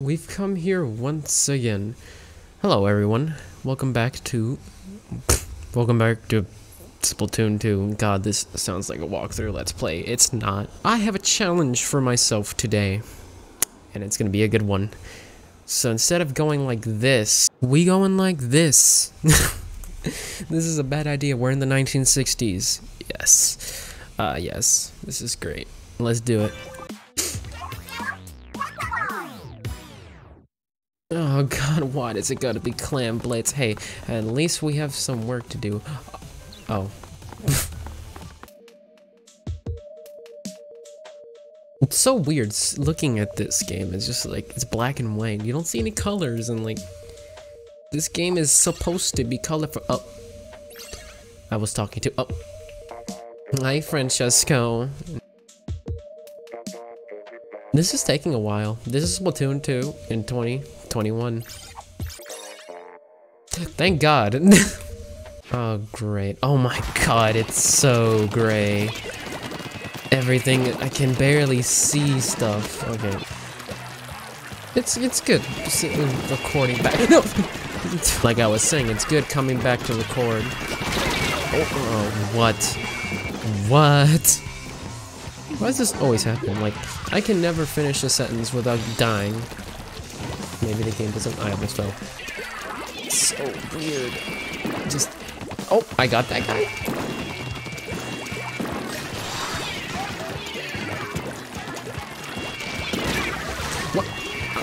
We've come here once again. Hello, everyone. Welcome back to. Welcome back to Splatoon 2. God, this sounds like a walkthrough. Let's play. It's not. I have a challenge for myself today, and it's gonna be a good one. So instead of going like this, we going like this. this is a bad idea. We're in the 1960s. Yes. Uh, yes. This is great. Let's do it. Oh god, why does it gotta be Clam Blitz? Hey, at least we have some work to do. Uh, oh. it's so weird looking at this game. It's just like, it's black and white. You don't see any colors and like, this game is supposed to be colorful. Oh. I was talking to, oh. Hi, Francesco. This is taking a while. This is Splatoon 2 in 2021. Thank God. oh, great. Oh my god, it's so gray. Everything, I can barely see stuff. Okay. It's it's good. Uh, recording back. No! like I was saying, it's good coming back to record. Oh, oh, what? What? Why does this always happen? Like, I can never finish a sentence without dying. Maybe the game doesn't. I almost fell. So weird. Just. Oh, I got that guy. What?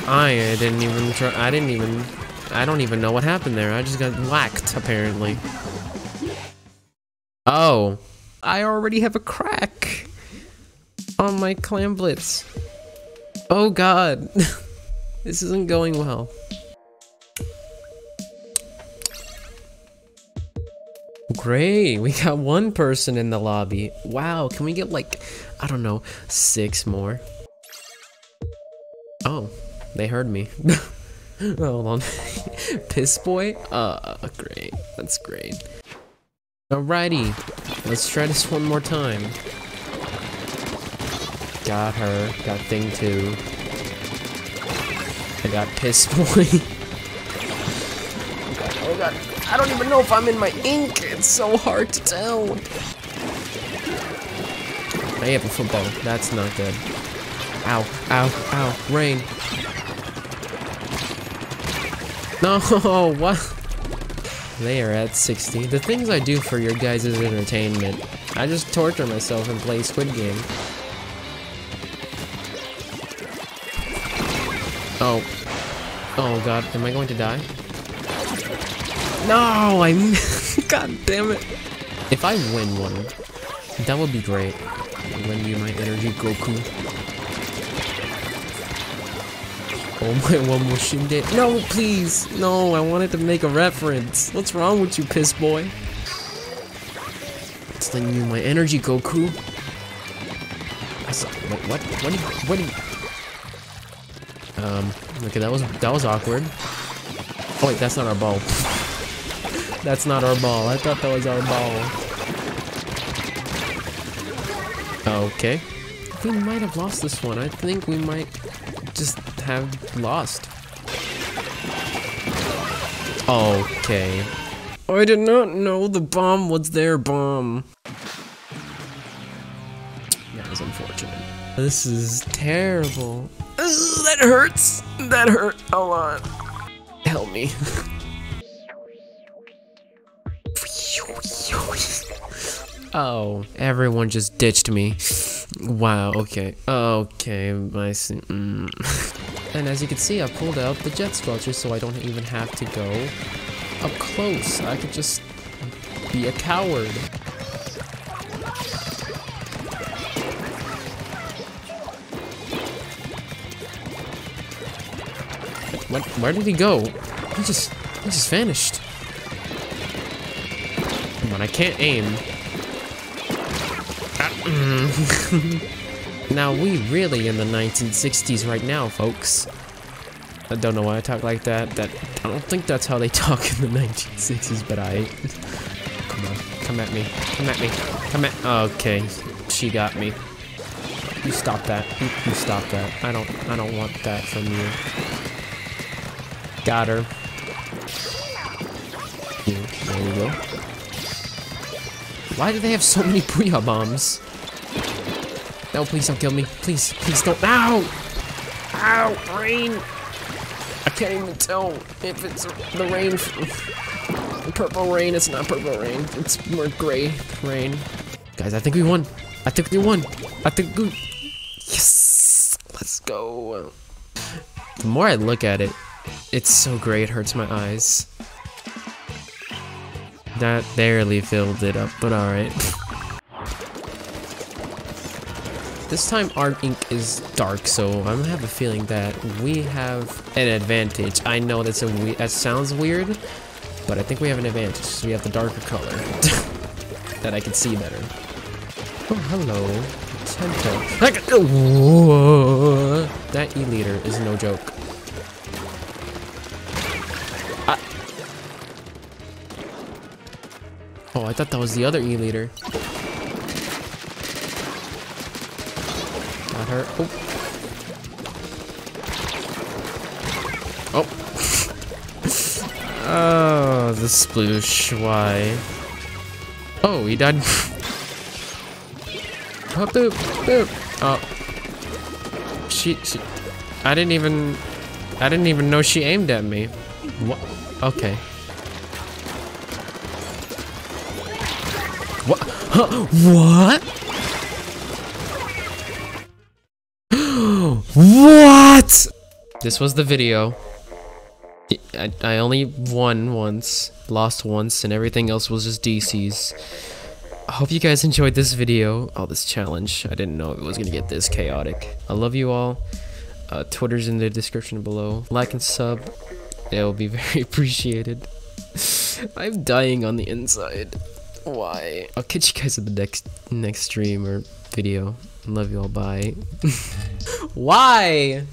I didn't even try. I didn't even. I don't even know what happened there. I just got whacked, apparently. Oh. I already have a crack on my clam blitz. Oh god. this isn't going well. Great, we got one person in the lobby. Wow, can we get like, I don't know, six more? Oh, they heard me. Hold on. Piss boy? Uh, great. That's great. Alrighty, let's try this one more time. Got her. Got thing two. I got piss boy. oh god, oh god. I don't even know if I'm in my ink. It's so hard to tell. I have a football. That's not good. Ow, ow, ow. Rain. No, what? They are at 60. The things I do for your guys' entertainment. I just torture myself and play Squid Game. Oh. Oh god, am I going to die? No, I God damn it. If I win one, that would be great. Lend you my energy, Goku. Oh my one more Shinde. No, please. No, I wanted to make a reference. What's wrong with you, piss boy? It's lending you my energy, Goku. I saw, what, what, what, what um, okay, that was that was awkward. Oh wait, that's not our ball. that's not our ball. I thought that was our ball. Okay. We might have lost this one. I think we might just have lost. Okay. I did not know the bomb was their bomb. That was unfortunate. This is terrible. Ugh, that hurts. That hurt a lot. Help me. oh, everyone just ditched me. Wow, okay. Okay, I see. Mm. and as you can see, I pulled out the jet squelcher so I don't even have to go up close. I could just be a coward. What? Where did he go? He just, he just vanished. Come on, I can't aim. Ah, mm. now we really in the 1960s right now, folks. I don't know why I talk like that. That I don't think that's how they talk in the 1960s, but I. Come on, come at me, come at me, come at. Okay, she got me. You stop that. You, you stop that. I don't. I don't want that from you. Got her. There you go. Why do they have so many Booyah bombs? No, please don't kill me. Please, please don't. Ow! Ow! Rain! I can't even tell if it's the rain. Purple rain. It's not purple rain. It's more gray rain. Guys, I think we won. I think we won. I think we... Yes! Let's go. The more I look at it, it's so gray it hurts my eyes. That barely filled it up, but alright. This time our ink is dark, so I'm have a feeling that we have an advantage. I know that's a we that sounds weird, but I think we have an advantage. So we have the darker color that I can see better. Oh, hello. Whoa. That E-liter is no joke. I thought that was the other E-liter. Got her. Oh. Oh. oh, the sploosh. Why? Oh, he died. oh, boop, boop. Oh. She, she, I didn't even, I didn't even know she aimed at me. What? Okay. What? Huh? What? what? This was the video. I, I only won once, lost once, and everything else was just DCs. I hope you guys enjoyed this video. Oh, this challenge. I didn't know it was gonna get this chaotic. I love you all. Uh, Twitter's in the description below. Like and sub. It will be very appreciated. I'm dying on the inside. Why? I'll catch you guys at the next next stream or video. Love you all. Bye. Why?